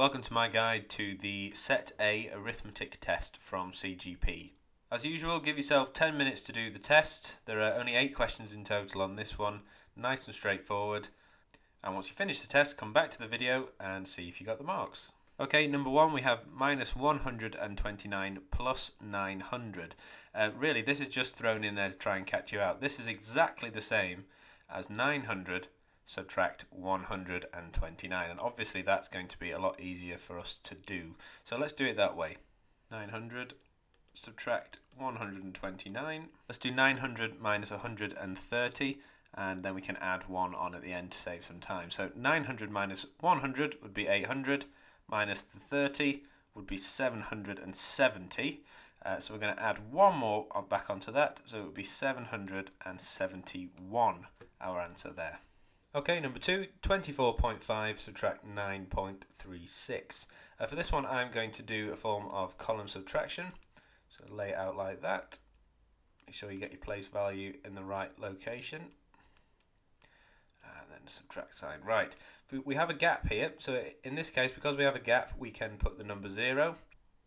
Welcome to my guide to the Set A arithmetic test from CGP. As usual, give yourself 10 minutes to do the test. There are only 8 questions in total on this one, nice and straightforward. And once you finish the test, come back to the video and see if you got the marks. Okay, number one, we have minus 129 plus 900. Uh, really, this is just thrown in there to try and catch you out. This is exactly the same as 900 subtract 129 and obviously that's going to be a lot easier for us to do. So let's do it that way. 900 subtract 129 let's do 900 minus 130 and then we can add 1 on at the end to save some time. So 900 minus 100 would be 800 minus the 30 would be 770 uh, so we're going to add one more back onto that. So it would be 771 our answer there Okay, number two, 24.5 subtract 9.36. Uh, for this one, I'm going to do a form of column subtraction. So lay it out like that. Make sure you get your place value in the right location. And then subtract sign. Right, we have a gap here. So in this case, because we have a gap, we can put the number 0.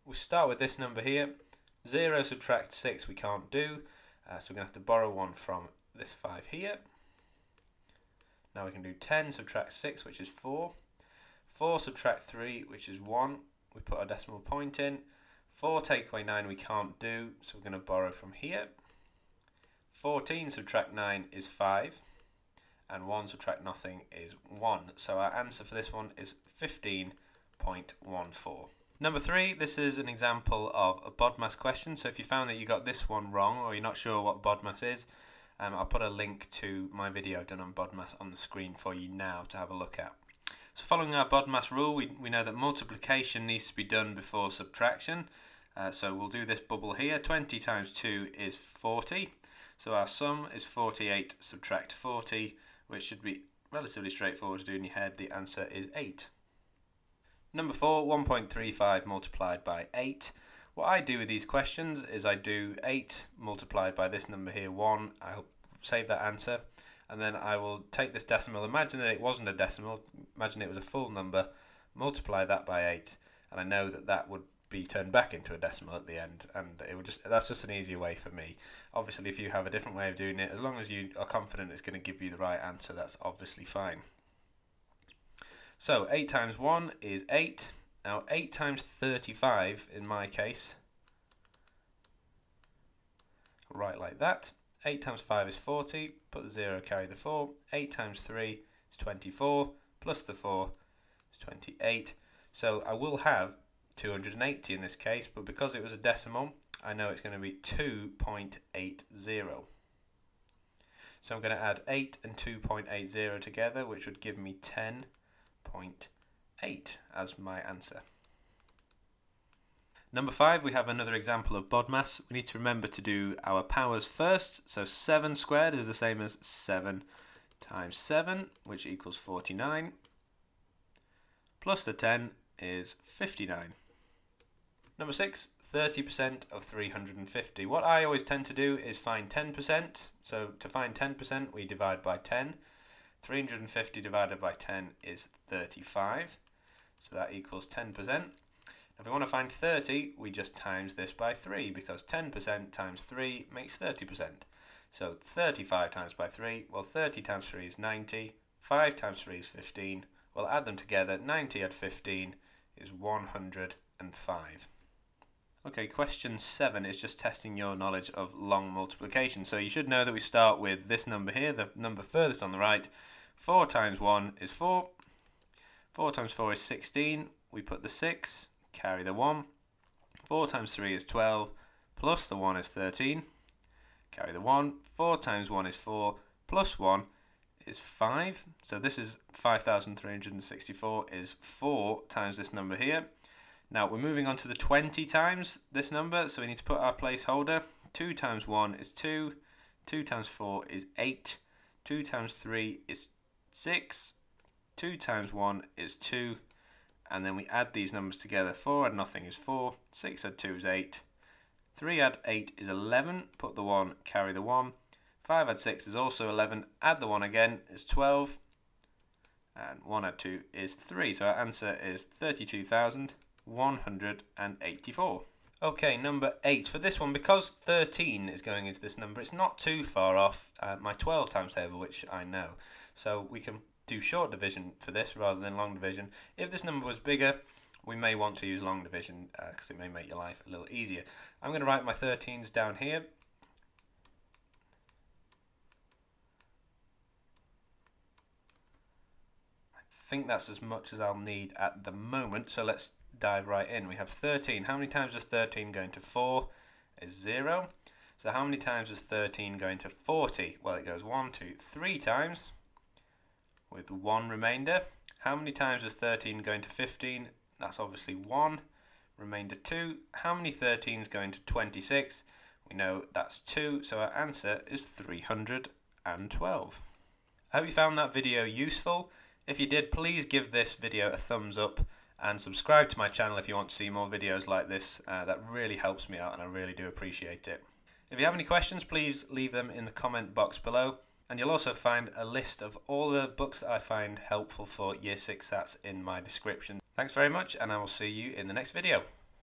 We start with this number here. 0 subtract 6 we can't do. Uh, so we're going to have to borrow one from this 5 here. Now we can do 10 subtract 6, which is 4. 4 subtract 3, which is 1. We put our decimal point in. 4 take away 9 we can't do, so we're going to borrow from here. 14 subtract 9 is 5. And 1 subtract nothing is 1. So our answer for this one is 15.14. Number three, this is an example of a BODMAS question. So if you found that you got this one wrong or you're not sure what BODMAS is, um, I'll put a link to my video done on BODMAS on the screen for you now to have a look at. So following our BODMAS rule, we, we know that multiplication needs to be done before subtraction. Uh, so we'll do this bubble here. 20 times 2 is 40. So our sum is 48 subtract 40, which should be relatively straightforward to do in your head. The answer is 8. Number 4, 1.35 multiplied by 8. What I do with these questions is I do 8 multiplied by this number here, 1. I'll save that answer. And then I will take this decimal. Imagine that it wasn't a decimal. Imagine it was a full number. Multiply that by 8. And I know that that would be turned back into a decimal at the end. And it would just that's just an easier way for me. Obviously, if you have a different way of doing it, as long as you are confident it's going to give you the right answer, that's obviously fine. So 8 times 1 is 8. Now 8 times 35 in my case, right like that. 8 times 5 is 40, put the 0, carry the 4. 8 times 3 is 24, plus the 4 is 28. So I will have 280 in this case, but because it was a decimal, I know it's going to be 2.80. So I'm going to add 8 and 2.80 together, which would give me 10.80. 8 as my answer. Number 5, we have another example of BODMAS. We need to remember to do our powers first. So 7 squared is the same as 7 times 7, which equals 49. Plus the 10 is 59. Number 6, 30% of 350. What I always tend to do is find 10%. So to find 10%, we divide by 10. 350 divided by 10 is 35. So that equals 10%. If we want to find 30, we just times this by 3 because 10% times 3 makes 30%. So 35 times by 3, well 30 times 3 is 90, 5 times 3 is 15. We'll add them together, 90 add 15 is 105. Okay, question 7 is just testing your knowledge of long multiplication. So you should know that we start with this number here, the number furthest on the right. 4 times 1 is 4, 4 times 4 is 16. We put the 6, carry the 1. 4 times 3 is 12, plus the 1 is 13. Carry the 1. 4 times 1 is 4, plus 1 is 5. So this is 5,364 is 4 times this number here. Now we're moving on to the 20 times this number, so we need to put our placeholder. 2 times 1 is 2, 2 times 4 is 8, 2 times 3 is 6, 2 times 1 is 2, and then we add these numbers together. 4 add nothing is 4, 6 add 2 is 8, 3 add 8 is 11, put the 1, carry the 1, 5 add 6 is also 11, add the 1 again is 12, and 1 add 2 is 3. So our answer is 32,184. Okay, number 8. For this one, because 13 is going into this number, it's not too far off uh, my 12 times table, which I know. So we can do short division for this rather than long division. If this number was bigger, we may want to use long division because uh, it may make your life a little easier. I'm going to write my 13s down here. I think that's as much as I'll need at the moment, so let's dive right in. We have 13. How many times does 13 go into 4? Is 0. So how many times does 13 go into 40? Well, it goes 1, 2, 3 times with 1 remainder. How many times does 13 go into 15? That's obviously 1. Remainder 2. How many 13s go into 26? We know that's 2, so our answer is 312. I hope you found that video useful. If you did, please give this video a thumbs up and subscribe to my channel if you want to see more videos like this. Uh, that really helps me out and I really do appreciate it. If you have any questions, please leave them in the comment box below. And you'll also find a list of all the books that I find helpful for Year 6 SATs in my description. Thanks very much and I will see you in the next video.